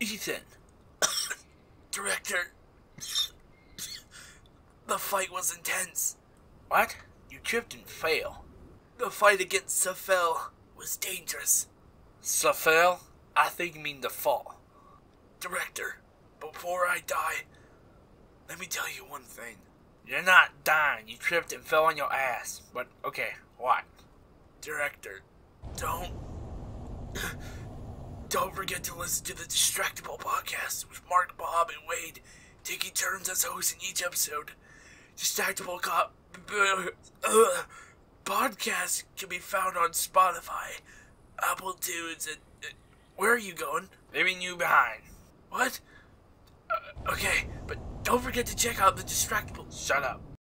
Ethan. Director. The fight was intense. What? You tripped and fell. The fight against Safel was dangerous. Safel? I think you mean the fall. Director, before I die, let me tell you one thing. You're not dying. You tripped and fell on your ass. But okay, what? Director, don't don't forget to listen to the Distractible podcast with Mark, Bob, and Wade taking turns as hosts in each episode. Distractible co- uh, podcast can be found on Spotify, Apple Tunes, and uh, where are you going? Leaving you behind. What? Uh, okay, but don't forget to check out the Distractible. Shut up.